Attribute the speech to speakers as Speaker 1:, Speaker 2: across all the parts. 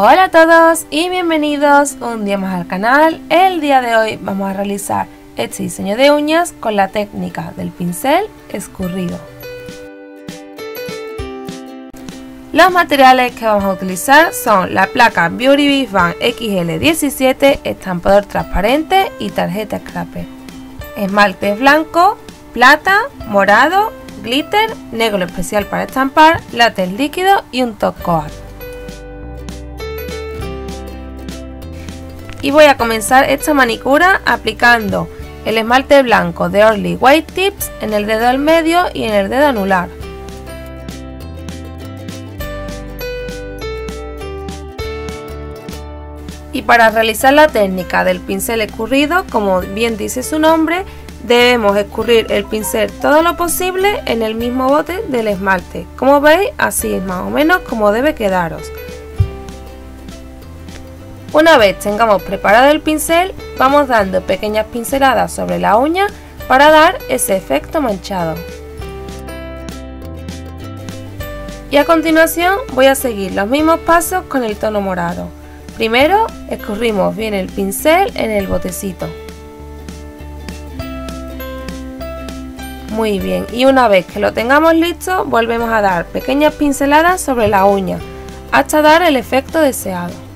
Speaker 1: Hola a todos y bienvenidos un día más al canal. El día de hoy vamos a realizar este diseño de uñas con la técnica del pincel escurrido. Los materiales que vamos a utilizar son la placa Beauty Van XL17, estampador transparente y tarjeta scraper. Esmalte blanco, plata, morado, glitter, negro especial para estampar, látex líquido y un top coat. Y voy a comenzar esta manicura aplicando el esmalte blanco de Orly White Tips en el dedo al medio y en el dedo anular. Y para realizar la técnica del pincel escurrido, como bien dice su nombre, debemos escurrir el pincel todo lo posible en el mismo bote del esmalte. Como veis, así es más o menos como debe quedaros. Una vez tengamos preparado el pincel, vamos dando pequeñas pinceladas sobre la uña para dar ese efecto manchado. Y a continuación voy a seguir los mismos pasos con el tono morado. Primero escurrimos bien el pincel en el botecito. Muy bien, y una vez que lo tengamos listo, volvemos a dar pequeñas pinceladas sobre la uña, hasta dar el efecto deseado.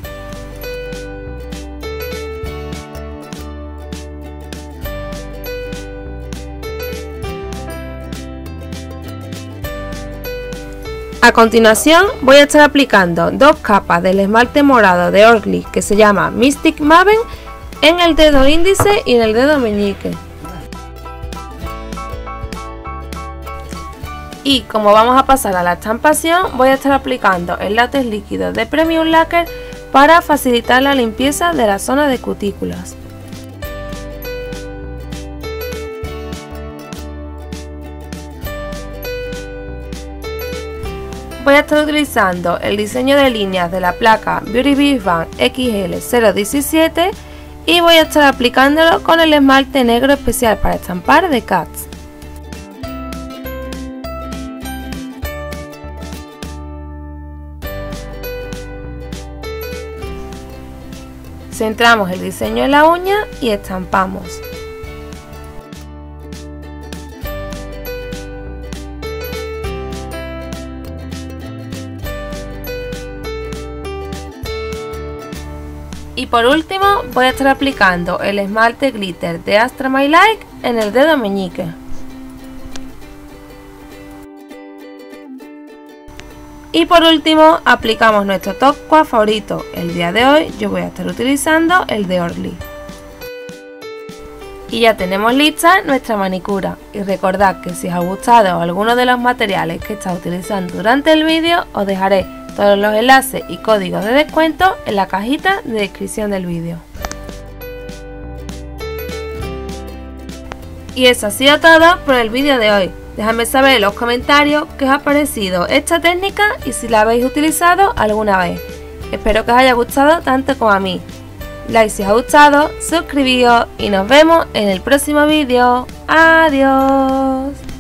Speaker 1: A continuación voy a estar aplicando dos capas del esmalte morado de Orly que se llama Mystic Maven en el dedo índice y en el dedo meñique. Y como vamos a pasar a la estampación, voy a estar aplicando el látex líquido de Premium Lacquer para facilitar la limpieza de la zona de cutículas. Voy a estar utilizando el diseño de líneas de la placa Beauty Bee Van XL017 y voy a estar aplicándolo con el esmalte negro especial para estampar de Cats. Centramos el diseño en la uña y estampamos. Y por último voy a estar aplicando el esmalte glitter de Astra My Like en el dedo meñique. Y por último aplicamos nuestro top favorito. El día de hoy yo voy a estar utilizando el de Orly. Y ya tenemos lista nuestra manicura. Y recordad que si os ha gustado alguno de los materiales que está utilizando durante el vídeo os dejaré todos los enlaces y códigos de descuento en la cajita de descripción del vídeo. Y eso ha sido todo por el vídeo de hoy. Dejadme saber en los comentarios qué os ha parecido esta técnica y si la habéis utilizado alguna vez. Espero que os haya gustado tanto como a mí. Like si os ha gustado, suscribíos y nos vemos en el próximo vídeo. Adiós.